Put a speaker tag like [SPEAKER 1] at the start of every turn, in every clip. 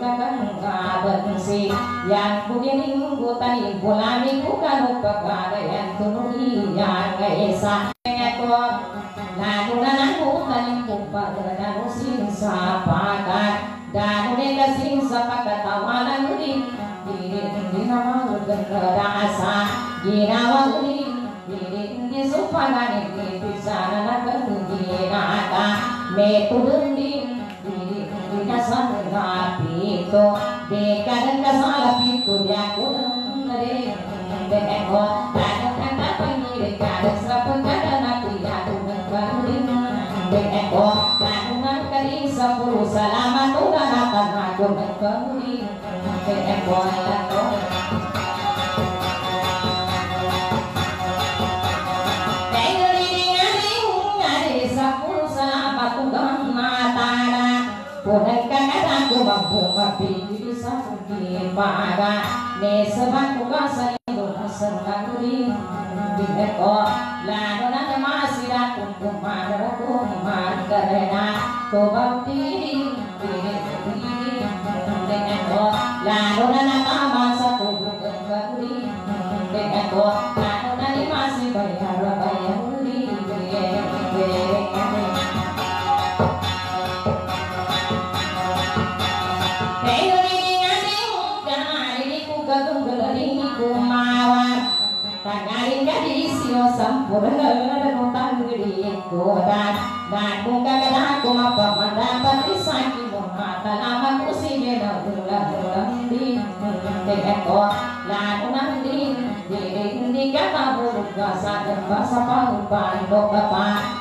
[SPEAKER 1] kakang abensi yang kugining kutani bulani kukanu kepagayan tunuhi yang kaisa ngekor nanu nananu tanim kumpaga nanu sing sapakat danu nega diri sapakat tawanan udin dirin dinawal diri dinawal udin dirin disupanan ini pisana nakan dinata metudun din diri dinasan dengan sa puro Salamat o ganatan Ako nang kanuling Deko Dano Lalo na nakamang sa tubog ang gagawin Dengan ko, lalo ಕುಮಾರಕುಮಾರಕರಣ ಕುಮತಿ ಲಾಲೋನ ನಮ ಸಕು ಗಂಗರಿ ಬೆನಕೋ ಲಾಲೋನಲ್ಲಿ ಮಾಸಿ ಬಯರ ಬಯರಿ Tangarin gadisio sampurna kota ikutan Dan bukan kata aku mampak mendapat risai kimurna Dalaman usinya berulang-ulang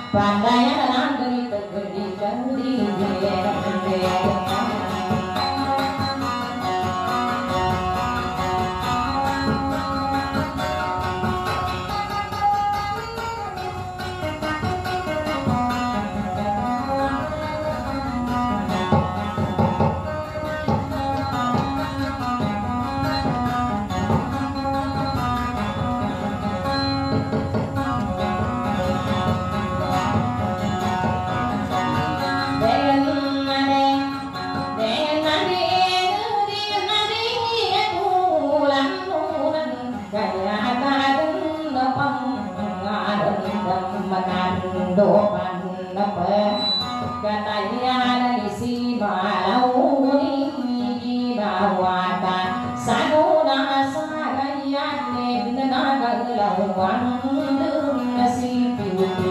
[SPEAKER 1] Pandai yang lantai tergerik-gerik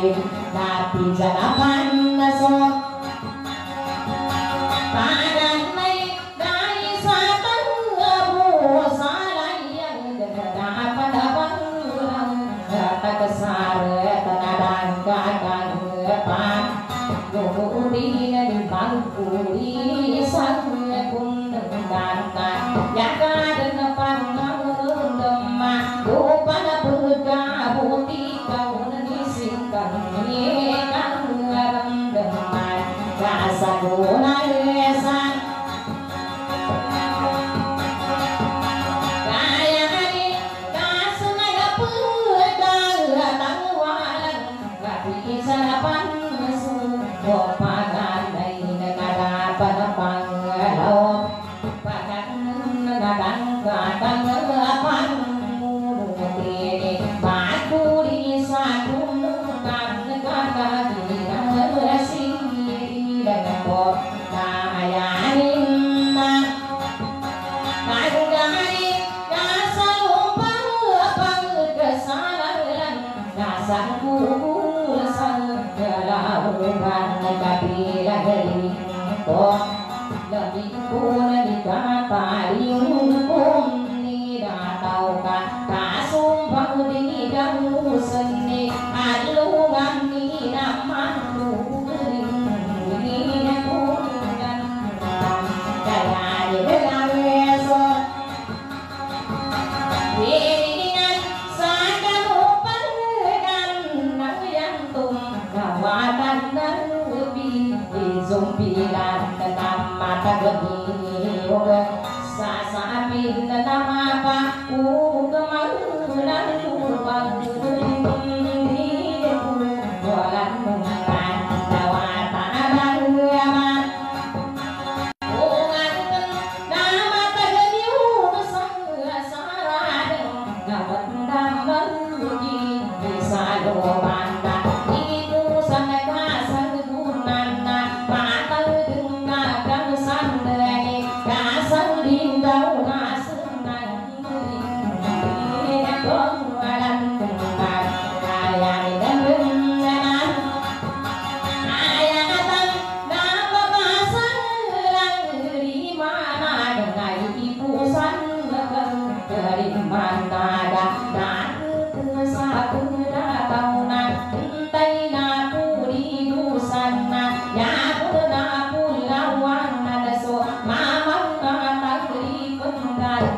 [SPEAKER 1] that Pinjana ngà vật đang vẫn vô chi vì sai đồ bà Mário.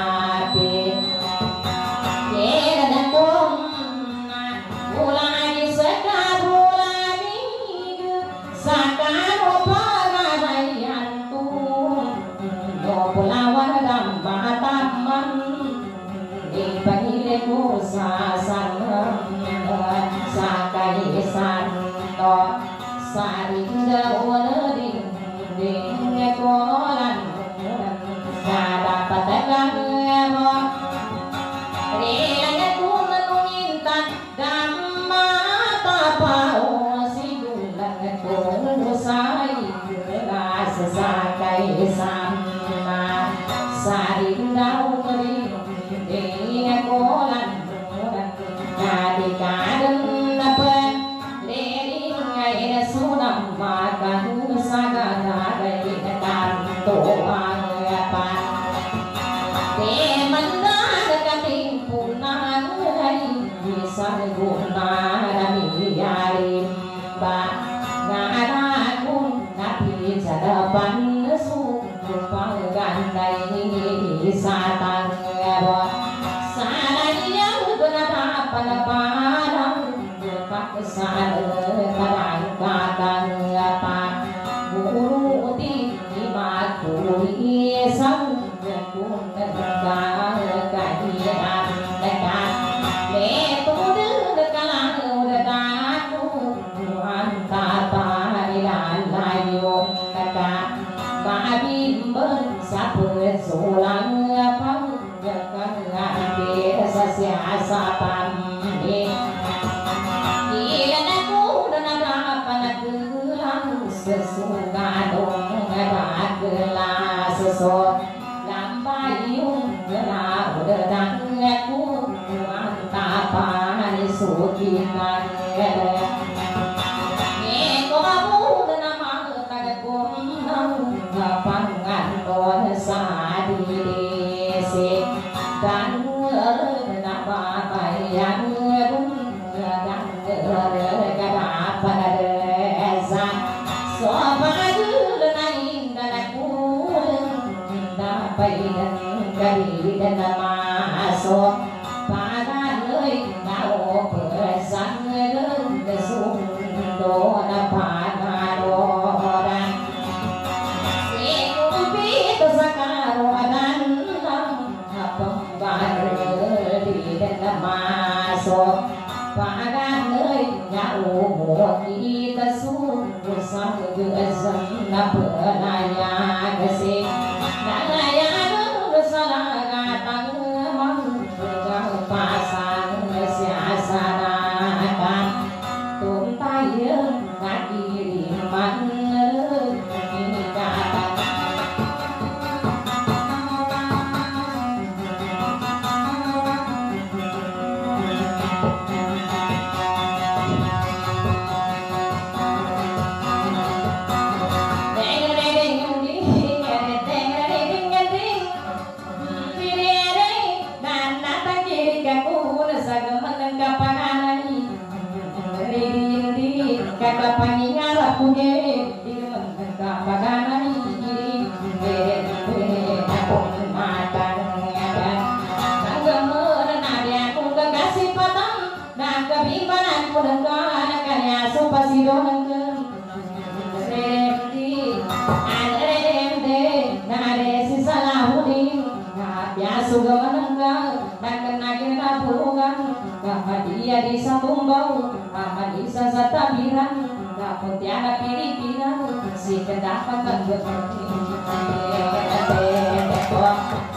[SPEAKER 1] परिगणे गरीडनमासो dari Satumbau Paman Isa Satabiran Dapat tiada pilihan Si kedapat Tenggut Tenggut Tenggut Tenggut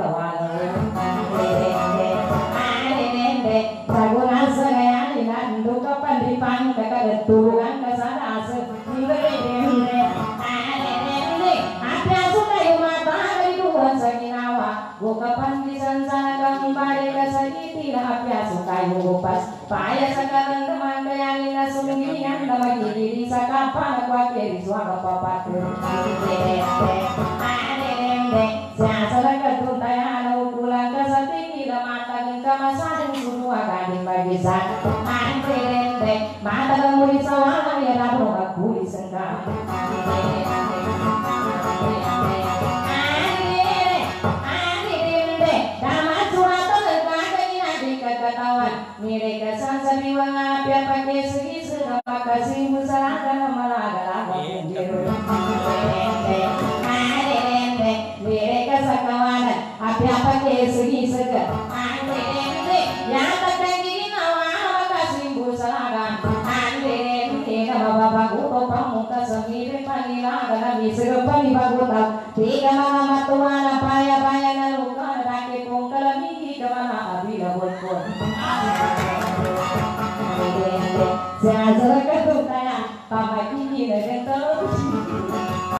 [SPEAKER 1] Ah, ne, ne, ne, ne, ne,